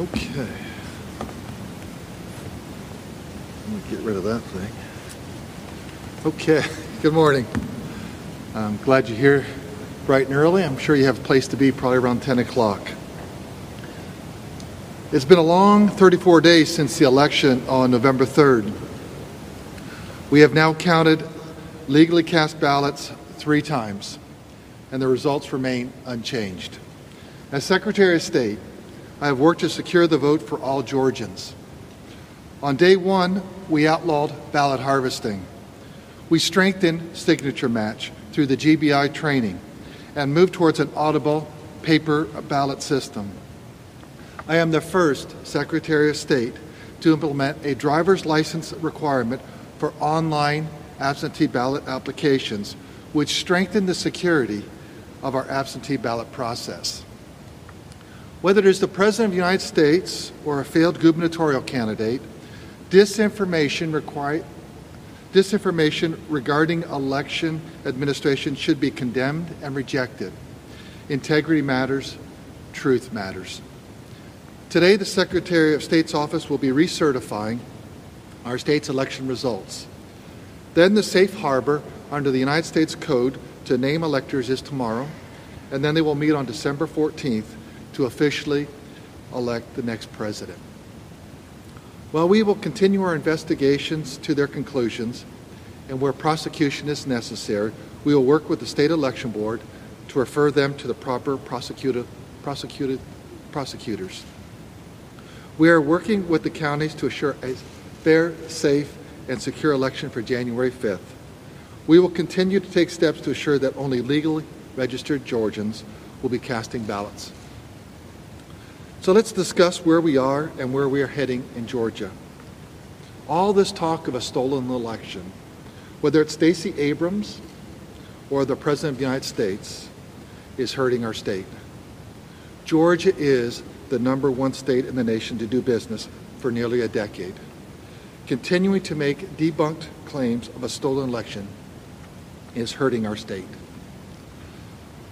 Okay. Let me get rid of that thing. Okay, good morning. I'm glad you're here bright and early. I'm sure you have a place to be probably around 10 o'clock. It's been a long 34 days since the election on November 3rd. We have now counted legally cast ballots three times, and the results remain unchanged. As Secretary of State, I have worked to secure the vote for all Georgians. On day one, we outlawed ballot harvesting. We strengthened signature match through the GBI training and moved towards an auditable paper ballot system. I am the first Secretary of State to implement a driver's license requirement for online absentee ballot applications, which strengthen the security of our absentee ballot process. Whether it is the President of the United States or a failed gubernatorial candidate, disinformation, require, disinformation regarding election administration should be condemned and rejected. Integrity matters, truth matters. Today, the Secretary of State's office will be recertifying our state's election results. Then, the safe harbor under the United States Code to name electors is tomorrow, and then they will meet on December 14th to officially elect the next president. While we will continue our investigations to their conclusions, and where prosecution is necessary, we will work with the state election board to refer them to the proper prosecutor, prosecuted, prosecutors. We are working with the counties to assure a fair, safe, and secure election for January 5th. We will continue to take steps to assure that only legally registered Georgians will be casting ballots. So let's discuss where we are and where we are heading in Georgia. All this talk of a stolen election, whether it's Stacey Abrams or the President of the United States, is hurting our state. Georgia is the number one state in the nation to do business for nearly a decade. Continuing to make debunked claims of a stolen election is hurting our state.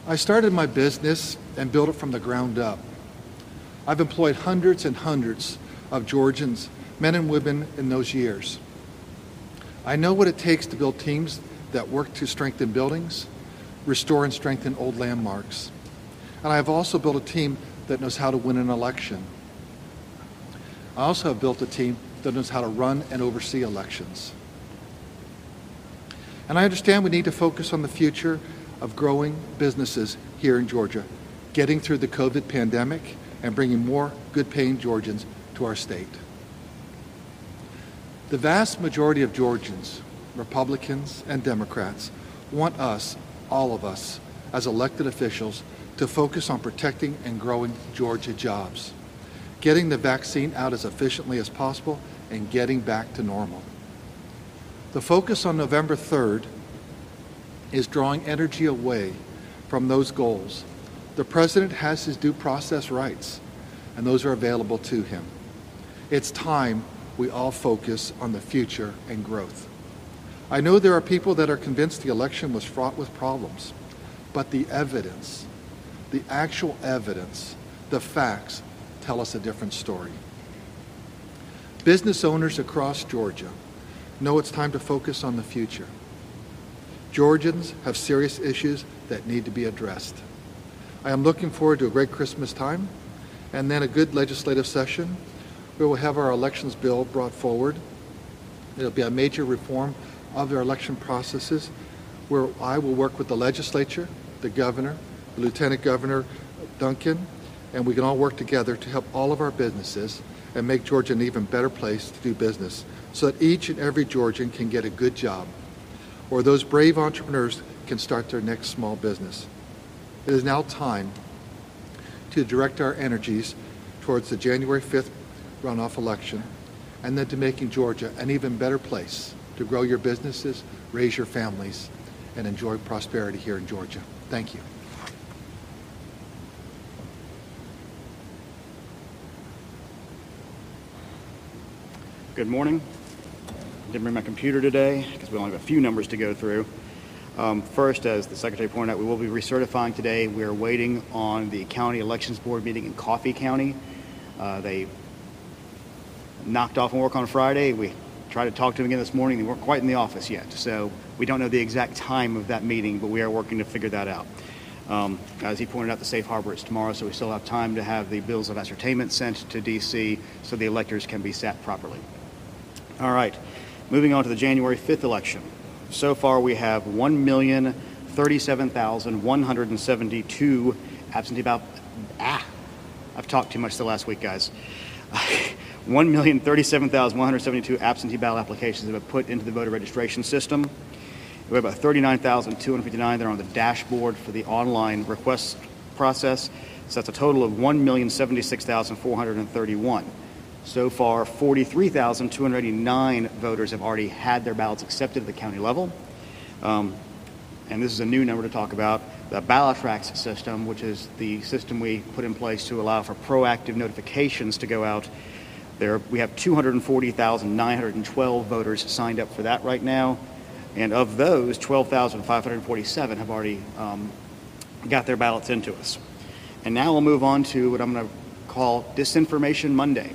I started my business and built it from the ground up. I've employed hundreds and hundreds of Georgians, men and women, in those years. I know what it takes to build teams that work to strengthen buildings, restore and strengthen old landmarks. And I have also built a team that knows how to win an election. I also have built a team that knows how to run and oversee elections. And I understand we need to focus on the future of growing businesses here in Georgia, getting through the COVID pandemic, and bringing more good paying Georgians to our state. The vast majority of Georgians, Republicans and Democrats, want us, all of us, as elected officials, to focus on protecting and growing Georgia jobs, getting the vaccine out as efficiently as possible, and getting back to normal. The focus on November 3rd is drawing energy away from those goals the president has his due process rights, and those are available to him. It's time we all focus on the future and growth. I know there are people that are convinced the election was fraught with problems, but the evidence, the actual evidence, the facts tell us a different story. Business owners across Georgia know it's time to focus on the future. Georgians have serious issues that need to be addressed. I am looking forward to a great Christmas time and then a good legislative session we'll have our elections bill brought forward. It'll be a major reform of our election processes where I will work with the legislature, the governor, the lieutenant governor, Duncan, and we can all work together to help all of our businesses and make Georgia an even better place to do business so that each and every Georgian can get a good job or those brave entrepreneurs can start their next small business. It is now time to direct our energies towards the January 5th runoff election and then to making Georgia an even better place to grow your businesses, raise your families, and enjoy prosperity here in Georgia. Thank you. Good morning. Didn't bring my computer today because we only have a few numbers to go through. Um, first, as the Secretary pointed out, we will be recertifying today. We are waiting on the County Elections Board meeting in Coffee County. Uh, they knocked off and work on Friday. We tried to talk to them again this morning. They weren't quite in the office yet, so we don't know the exact time of that meeting, but we are working to figure that out. Um, as he pointed out, the safe harbor is tomorrow, so we still have time to have the bills of ascertainment sent to DC so the electors can be sat properly. All right, moving on to the January 5th election. So far, we have 1,037,172 absentee ballot. Ah, I've talked too much the last week, guys. 1,037,172 absentee ballot applications have been put into the voter registration system. We have about 39,259 that are on the dashboard for the online request process. So that's a total of 1,076,431. So far, 43,289 voters have already had their ballots accepted at the county level. Um, and this is a new number to talk about the BallotTrax system, which is the system we put in place to allow for proactive notifications to go out. There, we have 240,912 voters signed up for that right now, and of those, 12,547 have already um, got their ballots into us. And now we'll move on to what I'm going to call Disinformation Monday.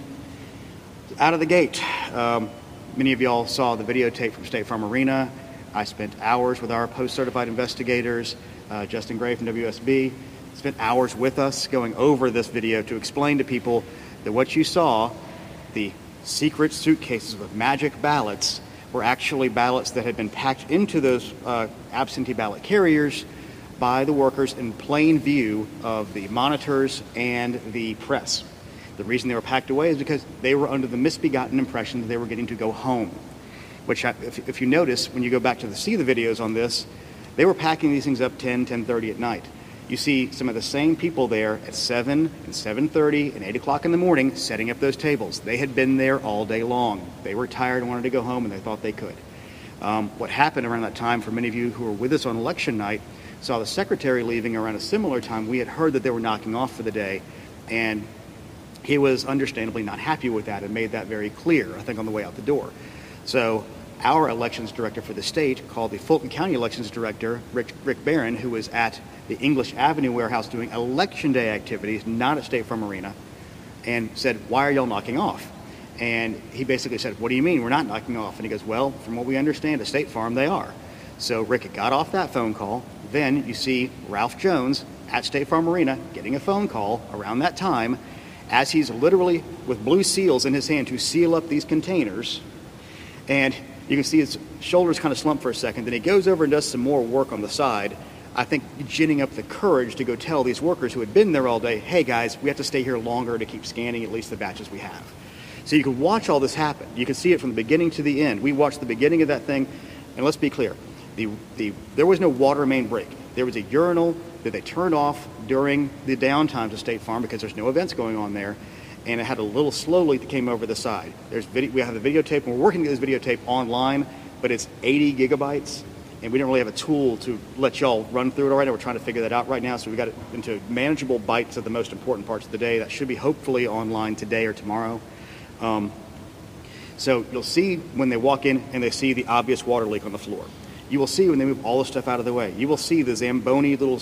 Out of the gate, um, many of y'all saw the videotape from State Farm Arena. I spent hours with our post-certified investigators, uh, Justin Gray from WSB, spent hours with us going over this video to explain to people that what you saw, the secret suitcases with magic ballots, were actually ballots that had been packed into those uh, absentee ballot carriers by the workers in plain view of the monitors and the press. The reason they were packed away is because they were under the misbegotten impression that they were getting to go home. Which, if, if you notice, when you go back to the, see the videos on this, they were packing these things up 10, 10.30 at night. You see some of the same people there at 7 and 7.30 and 8 o'clock in the morning setting up those tables. They had been there all day long. They were tired and wanted to go home, and they thought they could. Um, what happened around that time, for many of you who were with us on election night, saw the secretary leaving around a similar time. We had heard that they were knocking off for the day, and he was understandably not happy with that and made that very clear, I think, on the way out the door. So our elections director for the state called the Fulton County elections director, Rick, Rick Barron, who was at the English Avenue warehouse doing election day activities, not at State Farm Arena, and said, Why are y'all knocking off? And he basically said, What do you mean we're not knocking off? And he goes, Well, from what we understand at State Farm, they are. So Rick got off that phone call. Then you see Ralph Jones at State Farm Arena getting a phone call around that time as he's literally with blue seals in his hand to seal up these containers. And you can see his shoulders kind of slump for a second. Then he goes over and does some more work on the side. I think ginning up the courage to go tell these workers who had been there all day, hey guys, we have to stay here longer to keep scanning at least the batches we have. So you can watch all this happen. You can see it from the beginning to the end. We watched the beginning of that thing, and let's be clear. The, the, there was no water main break. There was a urinal that they turned off during the downtimes of State Farm because there's no events going on there, and it had a little slow leak that came over the side. There's video, we have the videotape, and we're working to get this videotape online, but it's 80 gigabytes, and we don't really have a tool to let y'all run through it right now. We're trying to figure that out right now, so we got it into manageable bites of the most important parts of the day. That should be hopefully online today or tomorrow. Um, so you'll see when they walk in and they see the obvious water leak on the floor. You will see when they move all the stuff out of the way. You will see the Zamboni little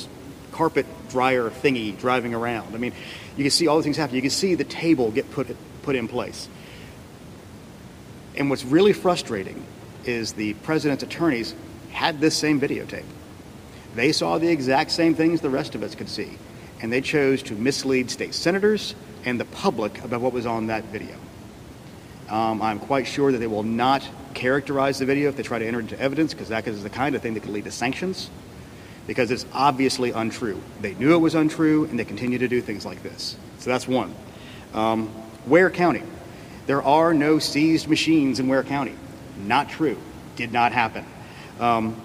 carpet dryer thingy driving around. I mean, you can see all the things happen. You can see the table get put, put in place. And what's really frustrating is the president's attorneys had this same videotape. They saw the exact same things the rest of us could see, and they chose to mislead state senators and the public about what was on that video. Um, I'm quite sure that they will not characterize the video if they try to enter into evidence, because that is the kind of thing that could lead to sanctions because it's obviously untrue. They knew it was untrue, and they continue to do things like this. So that's one. Um, Ware County. There are no seized machines in Ware County. Not true. Did not happen. Um,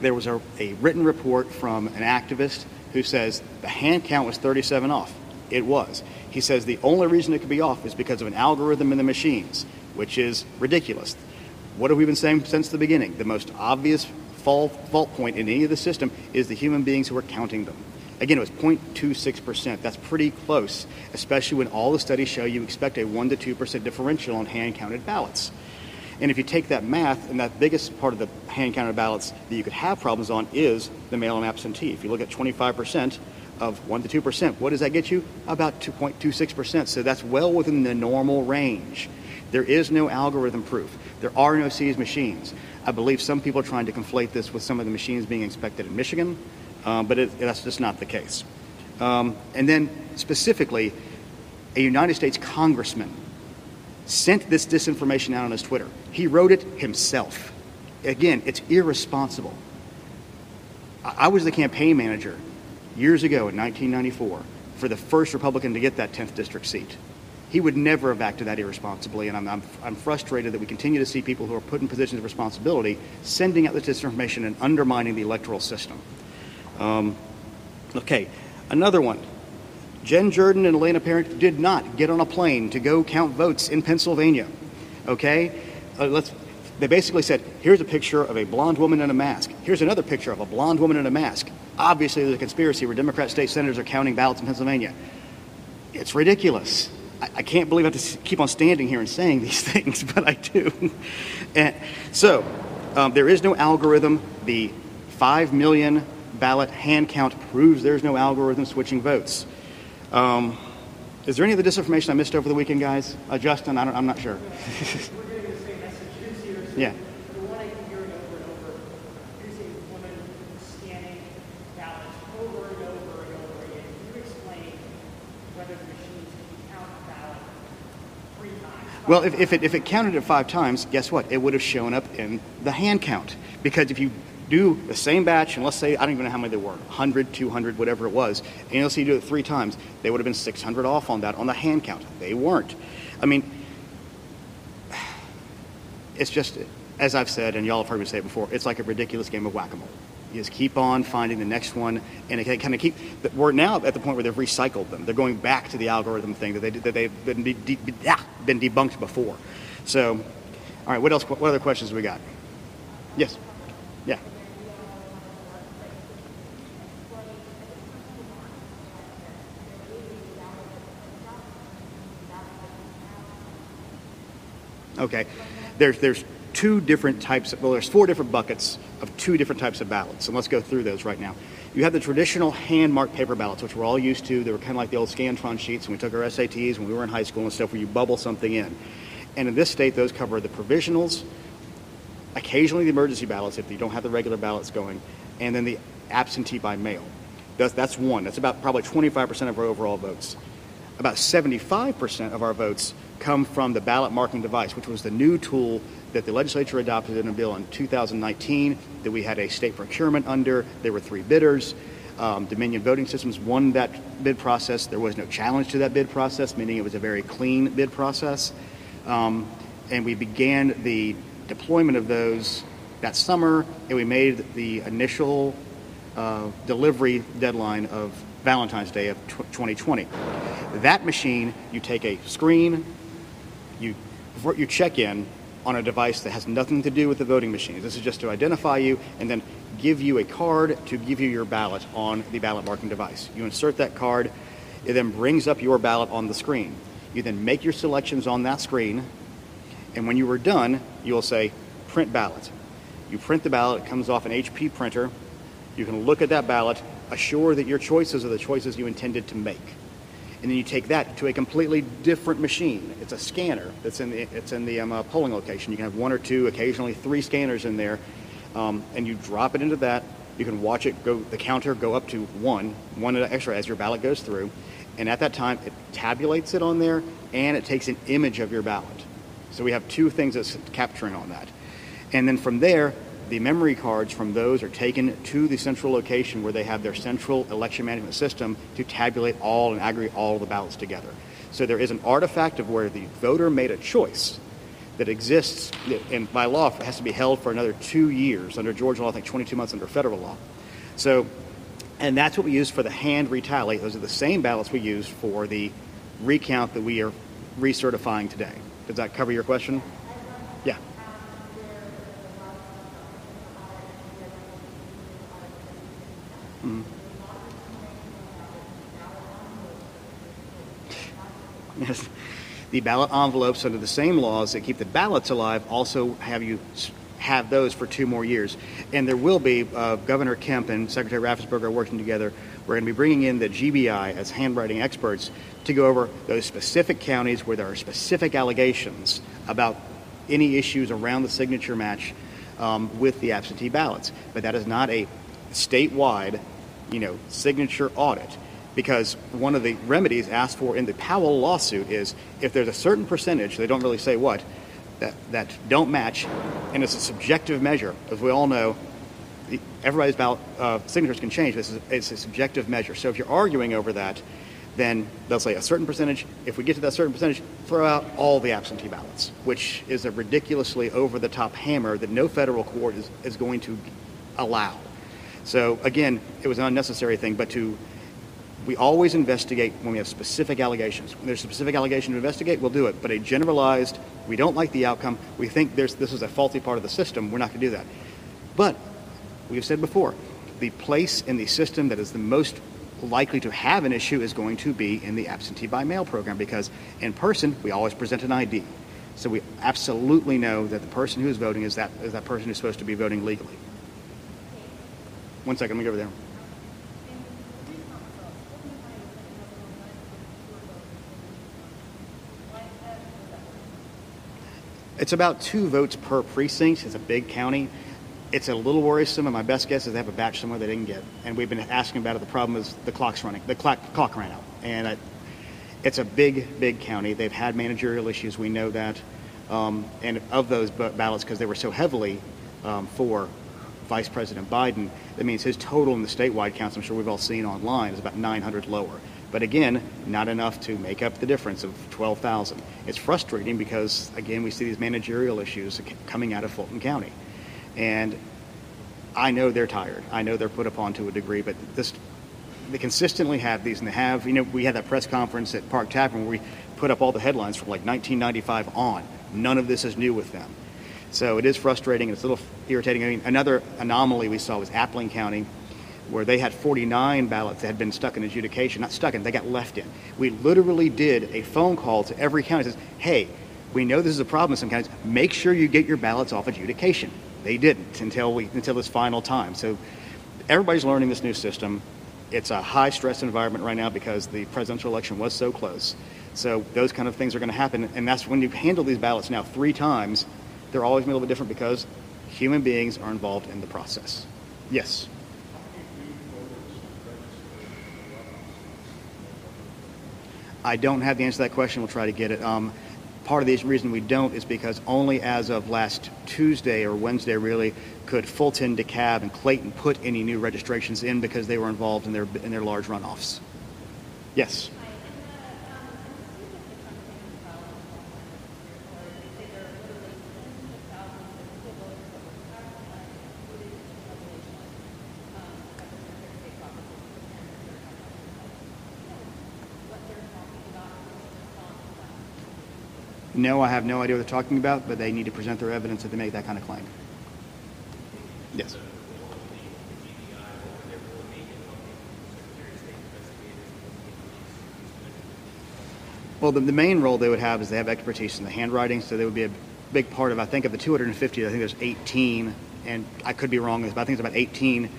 there was a, a written report from an activist who says the hand count was 37 off. It was. He says the only reason it could be off is because of an algorithm in the machines, which is ridiculous. What have we been saying since the beginning? The most obvious fault, fault point in any of the system is the human beings who are counting them. Again, it was 0.26%. That's pretty close, especially when all the studies show you expect a 1 to 2% differential on hand counted ballots. And if you take that math, and that biggest part of the hand counted ballots that you could have problems on is the mail in absentee. If you look at 25% of 1% to 2%, what does that get you? About 2.26%. So that's well within the normal range. There is no algorithm proof. There are no seized machines. I believe some people are trying to conflate this with some of the machines being inspected in Michigan, um, but it, that's just not the case. Um, and then specifically, a United States congressman sent this disinformation out on his Twitter. He wrote it himself. Again, it's irresponsible. I was the campaign manager years ago in 1994 for the first Republican to get that 10th district seat. He would never have acted that irresponsibly, and I'm, I'm, I'm frustrated that we continue to see people who are put in positions of responsibility sending out this disinformation and undermining the electoral system. Um, okay, another one. Jen Jordan and Elena Parent did not get on a plane to go count votes in Pennsylvania. Okay? Uh, let's, they basically said, here's a picture of a blonde woman in a mask. Here's another picture of a blonde woman in a mask. Obviously, there's a conspiracy where Democrat state senators are counting ballots in Pennsylvania. It's ridiculous. I, I can't believe I have to keep on standing here and saying these things, but I do. and so, um, there is no algorithm. The 5 million ballot hand count proves there's no algorithm switching votes. Um, is there any of the disinformation I missed over the weekend, guys? Uh, Justin, I am not sure. yeah. Well, if, if, it, if it counted it five times, guess what? It would have shown up in the hand count. Because if you do the same batch, and let's say, I don't even know how many there were 100, 200, whatever it was, and you'll see you do it three times, they would have been 600 off on that on the hand count. They weren't. I mean, it's just, as I've said, and y'all have heard me say it before, it's like a ridiculous game of whack a mole. Just keep on finding the next one, and it kind of keep. We're now at the point where they've recycled them. They're going back to the algorithm thing that they that they've been, de- de- ah, been debunked before. So, all right, what else? What other questions we got? Yes. Yeah. Okay. There's, there's two different types, of, well, there's four different buckets of two different types of ballots. And let's go through those right now. You have the traditional hand marked paper ballots, which we're all used to. They were kind of like the old Scantron sheets when we took our SATs when we were in high school and stuff, where you bubble something in. And in this state, those cover the provisionals, occasionally the emergency ballots if you don't have the regular ballots going, and then the absentee by mail. That's, that's one. That's about probably 25% of our overall votes. About 75% of our votes come from the ballot marking device, which was the new tool that the legislature adopted in a bill in 2019 that we had a state procurement under. There were three bidders. Um, Dominion Voting Systems won that bid process. There was no challenge to that bid process, meaning it was a very clean bid process. Um, and we began the deployment of those that summer, and we made the initial uh, delivery deadline of Valentine's Day of 2020. That machine, you take a screen, you you check in on a device that has nothing to do with the voting machines. This is just to identify you and then give you a card to give you your ballot on the ballot marking device. You insert that card, it then brings up your ballot on the screen. You then make your selections on that screen, and when you are done, you will say print ballot. You print the ballot, it comes off an HP printer. You can look at that ballot, assure that your choices are the choices you intended to make and then you take that to a completely different machine. It's a scanner that's in the it's in the um, uh, polling location. You can have one or two, occasionally three scanners in there, um, and you drop it into that. You can watch it go the counter go up to one, one extra as your ballot goes through, and at that time it tabulates it on there and it takes an image of your ballot. So we have two things that's capturing on that, and then from there the memory cards from those are taken to the central location where they have their central election management system to tabulate all and aggregate all the ballots together. So there is an artifact of where the voter made a choice that exists, and by law has to be held for another two years under Georgia law, I think 22 months under federal law. So, and that's what we use for the hand retally. Those are the same ballots we used for the recount that we are recertifying today. Does that cover your question? Yeah. Mm. Yes. The ballot envelopes under the same laws that keep the ballots alive also have you have those for two more years. And there will be, uh, Governor Kemp and Secretary Raffensperger are working together. We're going to be bringing in the GBI as handwriting experts to go over those specific counties where there are specific allegations about any issues around the signature match um, with the absentee ballots. But that is not a statewide, you know, signature audit because one of the remedies asked for in the Powell lawsuit is if there's a certain percentage, they don't really say what, that, that don't match, and it's a subjective measure. As we all know, the, everybody's ballot uh, signatures can change. This is it's a subjective measure. So if you're arguing over that, then they'll say a certain percentage. If we get to that certain percentage, throw out all the absentee ballots, which is a ridiculously over-the-top hammer that no federal court is, is going to allow. So again, it was an unnecessary thing, but to we always investigate when we have specific allegations. When there's a specific allegation to investigate, we'll do it. But a generalized, we don't like the outcome, we think there's, this is a faulty part of the system, we're not going to do that. But we've said before, the place in the system that is the most likely to have an issue is going to be in the absentee by mail program because in person, we always present an ID. So we absolutely know that the person who is voting is that, is that person who's supposed to be voting legally. One second, let me go over there. It's about two votes per precinct. It's a big county. It's a little worrisome, and my best guess is they have a batch somewhere they didn't get. And we've been asking about it. The problem is the clock's running. The clock, clock ran out. And I, it's a big, big county. They've had managerial issues. We know that. Um, and of those ba- ballots, because they were so heavily um, for Vice President Biden, that means his total in the statewide counts, I'm sure we've all seen online, is about 900 lower. But again, not enough to make up the difference of 12,000. It's frustrating because, again, we see these managerial issues coming out of Fulton County. And I know they're tired. I know they're put upon to a degree, but this, they consistently have these, and they have, you know, we had that press conference at Park Tavern where we put up all the headlines from like 1995 on. None of this is new with them. So it is frustrating and it's a little irritating. I mean, another anomaly we saw was Appling County, where they had 49 ballots that had been stuck in adjudication. Not stuck in, they got left in. We literally did a phone call to every county that says, hey, we know this is a problem in some counties. Make sure you get your ballots off adjudication. They didn't until we until this final time. So everybody's learning this new system. It's a high stress environment right now because the presidential election was so close. So those kind of things are going to happen, and that's when you handle these ballots now three times. They're always a little bit different because human beings are involved in the process. Yes. I don't have the answer to that question. We'll try to get it. Um, part of the reason we don't is because only as of last Tuesday or Wednesday, really, could Fulton, DeKalb, and Clayton put any new registrations in because they were involved in their in their large runoffs. Yes. No, I have no idea what they're talking about, but they need to present their evidence if they make that kind of claim. Yes. Well, the, the main role they would have is they have expertise in the handwriting, so they would be a big part of. I think of the 250, I think there's 18, and I could be wrong, but I think it's about 18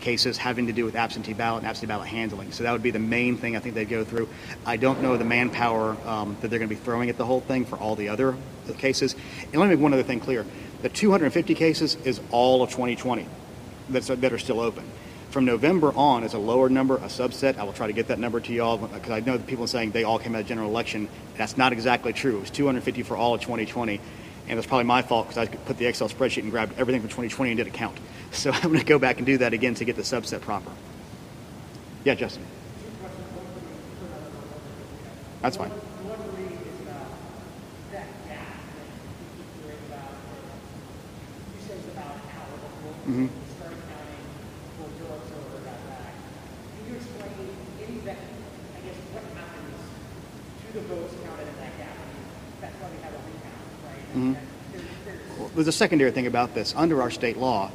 cases having to do with absentee ballot and absentee ballot handling. So that would be the main thing I think they'd go through. I don't know the manpower um, that they're going to be throwing at the whole thing for all the other cases. And let me make one other thing clear: the 250 cases is all of 2020 that's, that are still open. From November on, it's a lower number, a subset. I will try to get that number to y'all because I know that people are saying they all came out of general election. That's not exactly true. It was 250 for all of 2020 and it's probably my fault because I put the Excel spreadsheet and grabbed everything from 2020 and did a count. So I'm going to go back and do that again to get the subset proper. Yeah, Justin. That's fine. Mm-hmm. There's a secondary thing about this. Under our state law,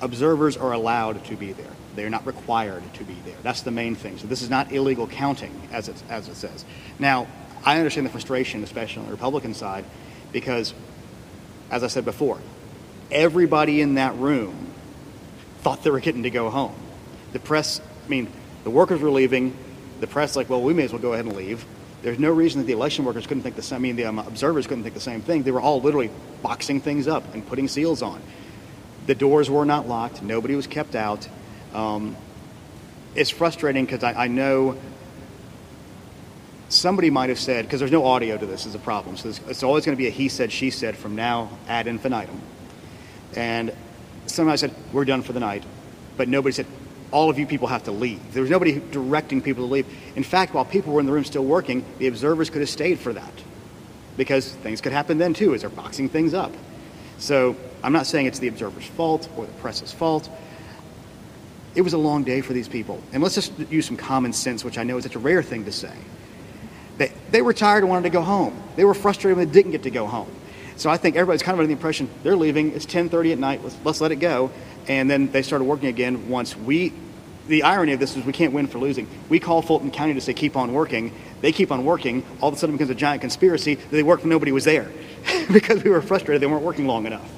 observers are allowed to be there. They are not required to be there. That's the main thing. So this is not illegal counting, as it, as it says. Now, I understand the frustration, especially on the Republican side, because, as I said before, everybody in that room thought they were getting to go home. The press, I mean, the workers were leaving. The press, like, well, we may as well go ahead and leave. There's no reason that the election workers couldn't think the same. I mean, the um, observers couldn't think the same thing. They were all literally boxing things up and putting seals on. The doors were not locked. Nobody was kept out. Um, it's frustrating because I, I know somebody might have said, because there's no audio to this is a problem. So it's, it's always going to be a he said, she said from now ad infinitum. And somebody said, we're done for the night. But nobody said, all of you people have to leave. There was nobody directing people to leave. In fact, while people were in the room still working, the observers could have stayed for that because things could happen then too as they're boxing things up. So I'm not saying it's the observer's fault or the press's fault. It was a long day for these people. And let's just use some common sense, which I know is such a rare thing to say. They, they were tired and wanted to go home. They were frustrated when they didn't get to go home. So I think everybody's kind of under the impression they're leaving. It's 10:30 at night. Let's, let's let it go. And then they started working again once we. The irony of this is we can't win for losing. We call Fulton County to say keep on working. They keep on working. All of a sudden it becomes a giant conspiracy that they worked when nobody was there because we were frustrated they weren't working long enough.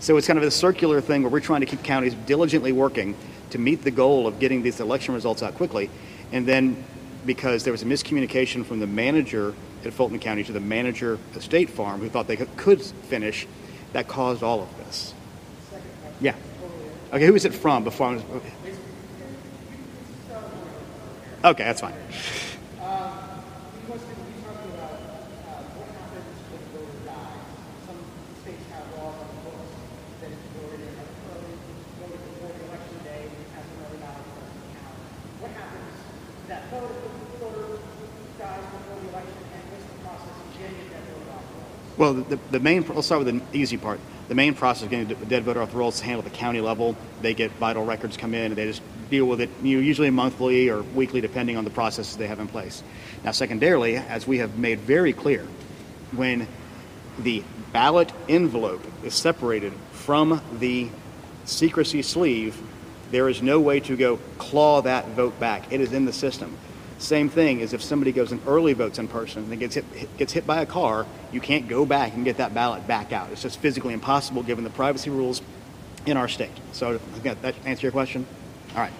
So it's kind of a circular thing where we're trying to keep counties diligently working to meet the goal of getting these election results out quickly. And then because there was a miscommunication from the manager at Fulton County to the manager at State Farm who thought they could, could finish, that caused all of this. Yeah. Okay, who is it from before I was. Okay, that's fine. What happens to that vote, if the voter dies before the election, and what's the process of getting that vote off the rolls? Well, the, the main, let's start with the easy part. The main process of getting dead voter off the rolls is handled at the county level. They get vital records come in, and they just deal with it you know, usually monthly or weekly, depending on the processes they have in place. Now, secondarily, as we have made very clear, when the ballot envelope is separated from the secrecy sleeve, there is no way to go claw that vote back. It is in the system. Same thing as if somebody goes and early votes in person and gets hit, gets hit by a car, you can't go back and get that ballot back out. It's just physically impossible given the privacy rules in our state. So, again, that answer your question? All right.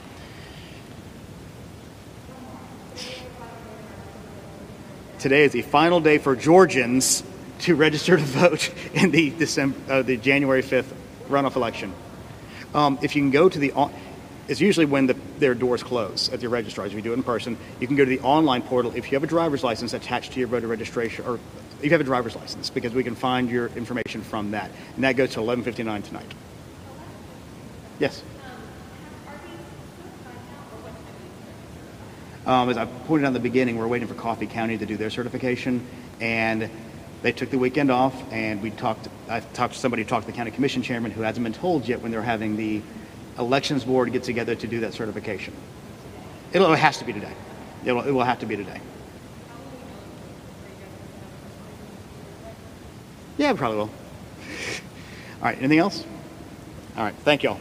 Today is the final day for Georgians to register to vote in the December, uh, the January 5th runoff election. Um, if you can go to the, it's usually when the, their doors close at the registrars. If you do it in person, you can go to the online portal. If you have a driver's license attached to your voter registration, or if you have a driver's license, because we can find your information from that, and that goes to 11:59 tonight. Yes. Um, as I pointed out in the beginning, we're waiting for Coffee County to do their certification, and they took the weekend off. And we talked. I talked to somebody, who talked to the county commission chairman, who hasn't been told yet when they're having the elections board get together to do that certification. It'll, it has to be today. It'll, it will have to be today. Yeah, probably will. All right. Anything else? All right. Thank y'all.